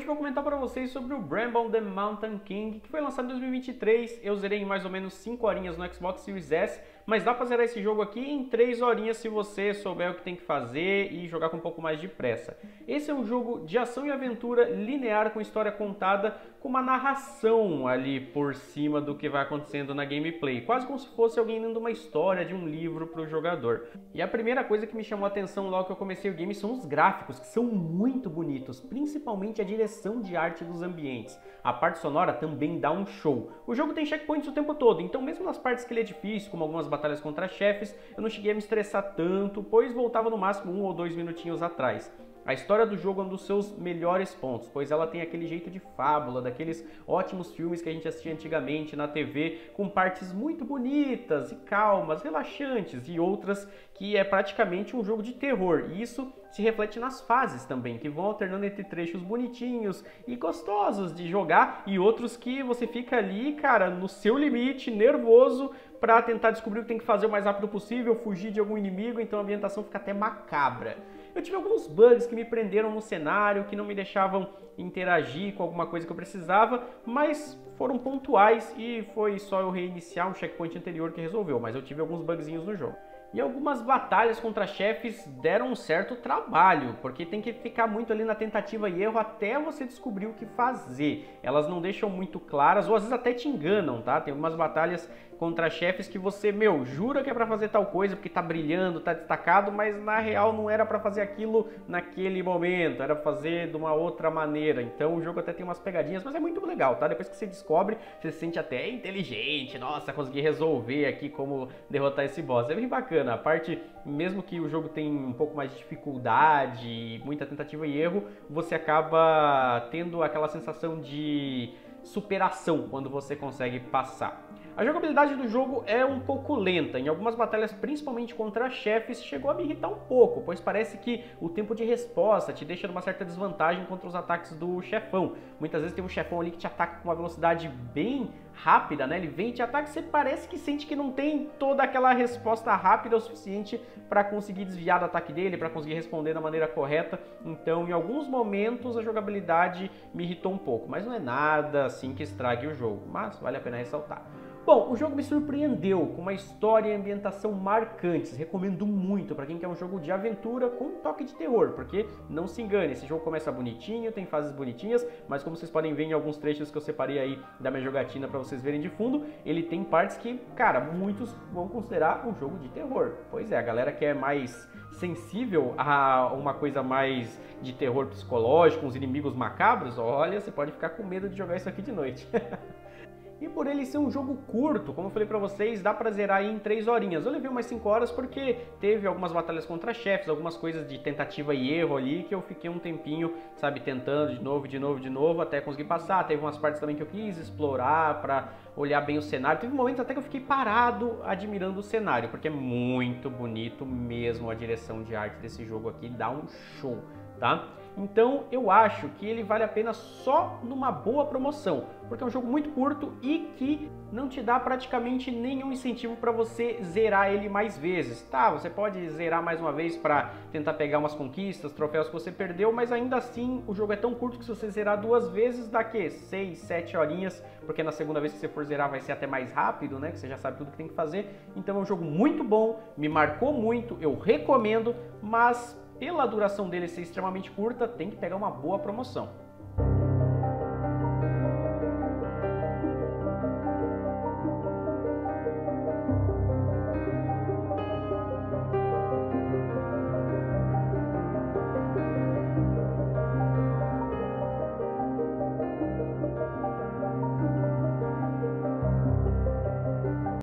Hoje vou comentar para vocês sobre o Bramble The Mountain King, que foi lançado em 2023. Eu zerei em mais ou menos 5 horinhas no Xbox Series S, mas dá para zerar esse jogo aqui em 3 horinhas se você souber o que tem que fazer e jogar com um pouco mais de pressa. Esse é um jogo de ação e aventura linear com história contada, com uma narração ali por cima do que vai acontecendo na gameplay, quase como se fosse alguém dando uma história de um livro para o jogador. E a primeira coisa que me chamou a atenção logo que eu comecei o game são os gráficos, que são muito bonitos, principalmente a direção de arte dos ambientes. A parte sonora também dá um show. O jogo tem checkpoints o tempo todo, então mesmo nas partes que ele é difícil, como algumas batalhas contra chefes, eu não cheguei a me estressar tanto, pois voltava no máximo um ou dois minutinhos atrás. A história do jogo é um dos seus melhores pontos, pois ela tem aquele jeito de fábula, daqueles ótimos filmes que a gente assistia antigamente na TV, com partes muito bonitas e calmas, relaxantes, e outras que é praticamente um jogo de terror. E isso se reflete nas fases também, que vão alternando entre trechos bonitinhos e gostosos de jogar e outros que você fica ali, cara, no seu limite, nervoso, para tentar descobrir o que tem que fazer o mais rápido possível, fugir de algum inimigo, então a ambientação fica até macabra. Eu tive alguns bugs que me prenderam no cenário, que não me deixavam interagir com alguma coisa que eu precisava, mas foram pontuais e foi só eu reiniciar um checkpoint anterior que resolveu, mas eu tive alguns bugzinhos no jogo. E algumas batalhas contra chefes deram um certo trabalho, porque tem que ficar muito ali na tentativa e erro até você descobrir o que fazer. Elas não deixam muito claras, ou às vezes até te enganam, tá? Tem algumas batalhas contra chefes que você, meu, jura que é para fazer tal coisa porque tá brilhando, tá destacado, mas na real não era para fazer aquilo naquele momento, era fazer de uma outra maneira. Então o jogo até tem umas pegadinhas, mas é muito legal, tá? Depois que você descobre, você se sente até inteligente, nossa, consegui resolver aqui como derrotar esse boss. É bem bacana. A parte, mesmo que o jogo tem um pouco mais de dificuldade, muita tentativa e erro, você acaba tendo aquela sensação de superação quando você consegue passar. A jogabilidade do jogo é um pouco lenta, em algumas batalhas, principalmente contra chefes, chegou a me irritar um pouco, pois parece que o tempo de resposta te deixa numa certa desvantagem contra os ataques do chefão. Muitas vezes tem um chefão ali que te ataca com uma velocidade bem rápida, né? Ele vem e te ataca e você parece que sente que não tem toda aquela resposta rápida o suficiente para conseguir desviar do ataque dele, para conseguir responder da maneira correta. Então, em alguns momentos a jogabilidade me irritou um pouco, mas não é nada assim que estrague o jogo, mas vale a pena ressaltar. Bom, o jogo me surpreendeu com uma história e ambientação marcantes. Recomendo muito para quem quer um jogo de aventura com um toque de terror, porque não se engane, esse jogo começa bonitinho, tem fases bonitinhas, mas como vocês podem ver em alguns trechos que eu separei aí da minha jogatina para vocês verem de fundo, ele tem partes que, cara, muitos vão considerar um jogo de terror. Pois é, a galera que é mais sensível a uma coisa mais de terror psicológico, uns inimigos macabros, olha, você pode ficar com medo de jogar isso aqui de noite. E por ele ser um jogo curto, como eu falei pra vocês, dá pra zerar em 3 horinhas. Eu levei umas 5 horas porque teve algumas batalhas contra chefes, algumas coisas de tentativa e erro ali, que eu fiquei um tempinho, sabe, tentando de novo, de novo, de novo, até conseguir passar. Teve umas partes também que eu quis explorar pra olhar bem o cenário. Teve momentos até que eu fiquei parado admirando o cenário, porque é muito bonito mesmo a direção de arte desse jogo aqui, dá um show, tá? Então eu acho que ele vale a pena só numa boa promoção, porque é um jogo muito curto e que não te dá praticamente nenhum incentivo para você zerar ele mais vezes. Tá, você pode zerar mais uma vez para tentar pegar umas conquistas, troféus que você perdeu, mas ainda assim o jogo é tão curto que se você zerar duas vezes dá que 6, 7 horinhas, porque na segunda vez que você for zerar vai ser até mais rápido, né? Que você já sabe tudo que tem que fazer. Então é um jogo muito bom, me marcou muito, eu recomendo, mas pela duração dele ser extremamente curta, tem que pegar uma boa promoção.